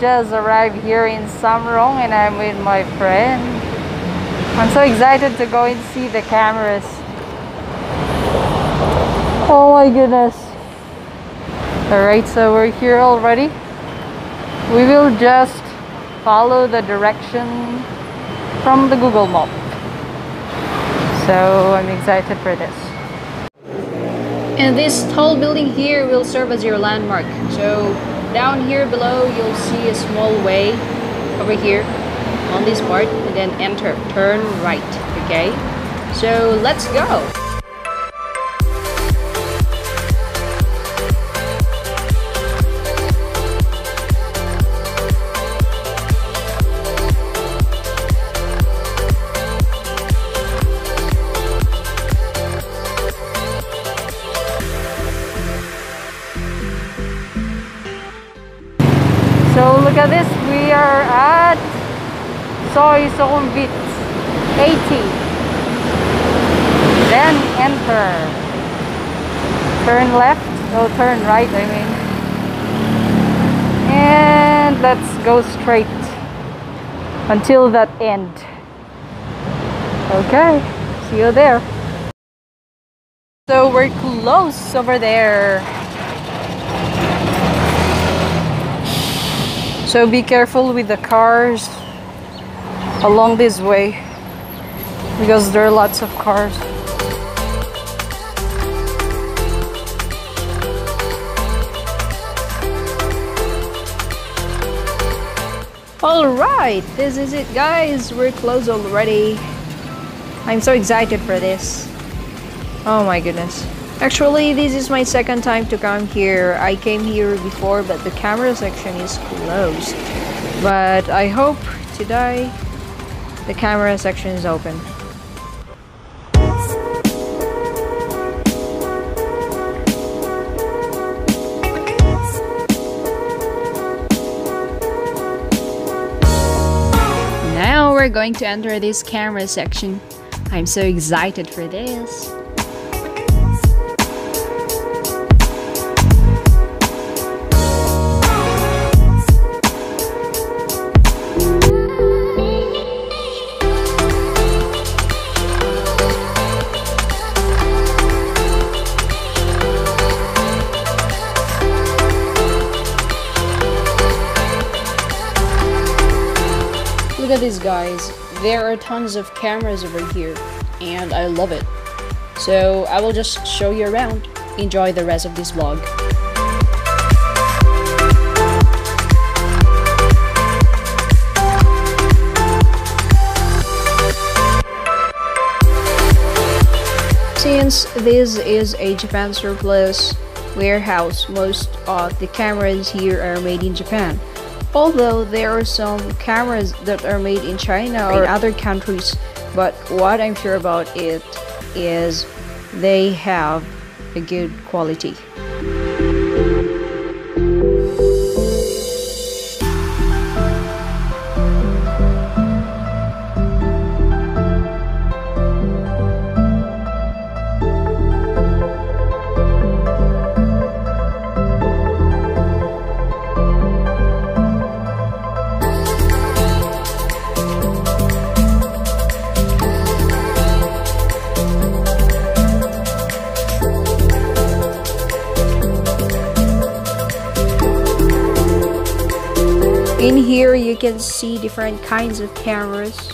just arrived here in Samrong and I'm with my friend. I'm so excited to go and see the cameras. Oh my goodness. Alright, so we're here already. We will just follow the direction from the Google Map. So I'm excited for this. And this tall building here will serve as your landmark. So down here below you'll see a small way over here on this part and then enter, turn right, okay? So let's go! Look at this, we are at Soi Sukhumvit 80. Then enter. Turn left, no turn right I mean. And let's go straight until that end. Okay, see you there. So we're close over there. So be careful with the cars along this way because there are lots of cars. Alright, this is it guys. We're close already. I'm so excited for this. Oh my goodness. Actually, this is my second time to come here. I came here before, but the camera section is closed. But I hope today the camera section is open. Now we're going to enter this camera section. I'm so excited for this. Look at these guys. There are tons of cameras over here, and I love it. So I will just show you around. Enjoy the rest of this vlog. Since this is a Japan surplus warehouse, most of the cameras here are made in Japan. Although there are some cameras that are made in China or in other countries, but what I'm sure about it is they have a good quality. Here you can see different kinds of cameras.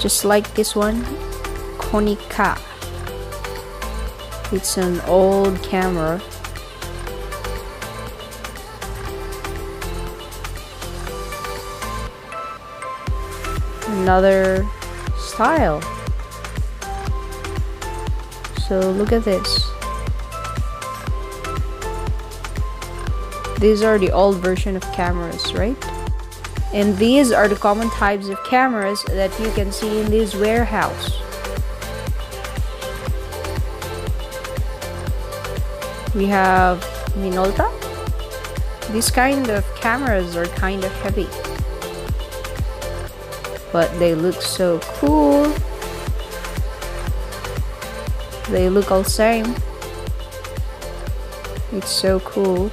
Just like this one, Konica. It's an old camera. Another style. So look at this. These are the old version of cameras, right? And these are the common types of cameras that you can see in this warehouse. We have Minolta. These kind of cameras are kind of heavy. But they look so cool. They look all same. It's so cool.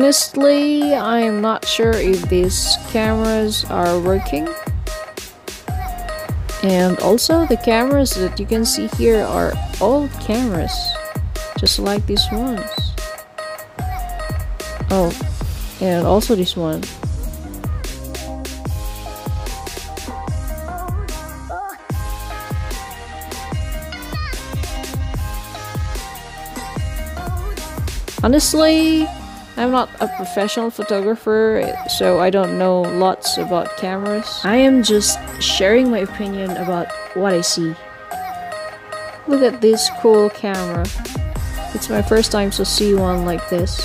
Honestly, I am not sure if these cameras are working. And also the cameras that you can see here are old cameras, just like these ones. Oh, and also this one. Honestly, I'm not a professional photographer, so I don't know lots about cameras. I am just sharing my opinion about what I see. Look at this cool camera. It's my first time to see one like this.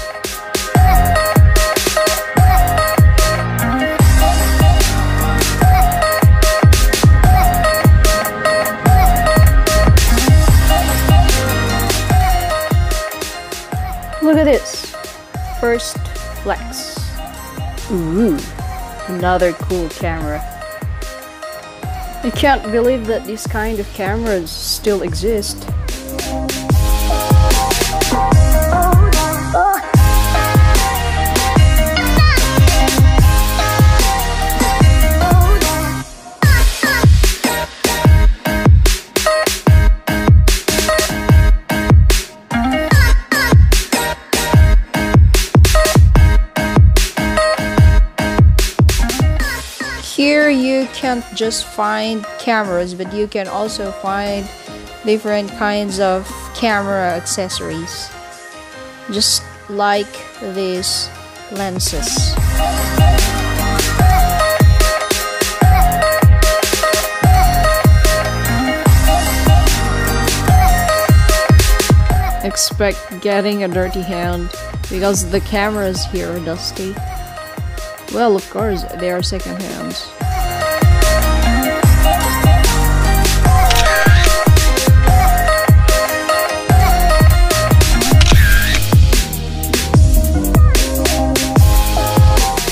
First flex. Ooh, another cool camera. I can't believe that these kind of cameras still exist. Here you can't just find cameras, but you can also find different kinds of camera accessories. Just like these lenses. Expect getting a dirty hand because the cameras here are dusty. Well, of course, they are second hands.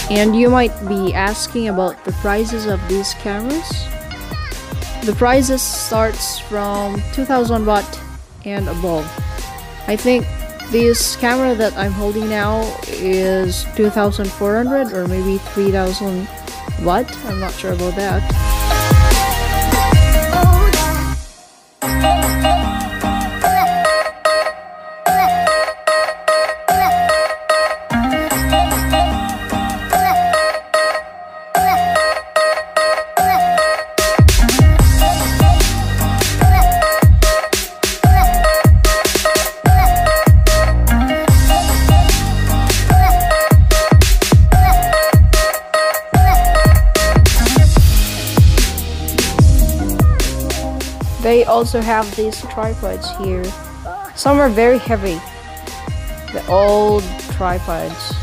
And you might be asking about the prices of these cameras. The prices starts from 2000 baht and above. I think this camera that I'm holding now is 2400 or maybe 3000 baht. I'm not sure about that. Also have these tripods here. Some are very heavy. The old tripods.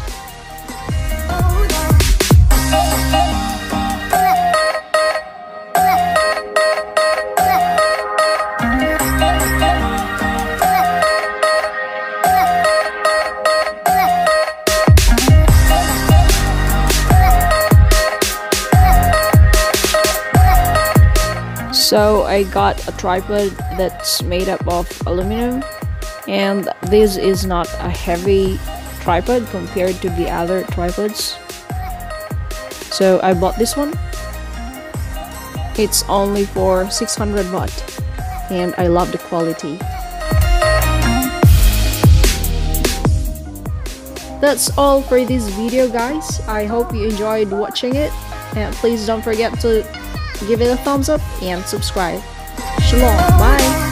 So I got a tripod that's made up of aluminum and this is not a heavy tripod compared to the other tripods. So I bought this one. It's only for 600 baht and I love the quality. That's all for this video guys. I hope you enjoyed watching it and please don't forget to give it a thumbs up and subscribe. Shalom, bye!